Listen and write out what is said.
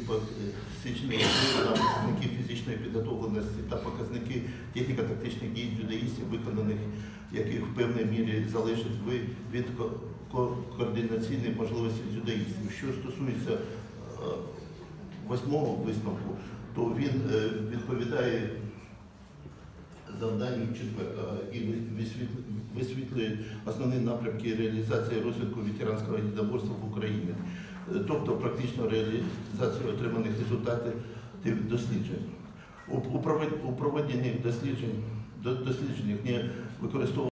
показники фізичної підготовленості та показники техніко-тактичних дій дзюдоїстів, виконаних яких в певній мірі залежить від ко- ко- координаційної можливості дзюдоїстів. Що стосується е, восьмого висновку, то він е, відповідає завданню четвертого і основні напрямки реалізації розвитку ветеранського дідоборства в Україні, Е, тобто практичну реалізацію отриманих результатів досліджень. У, у провед- у проведенні досліджень, до- дослідженнях не використовували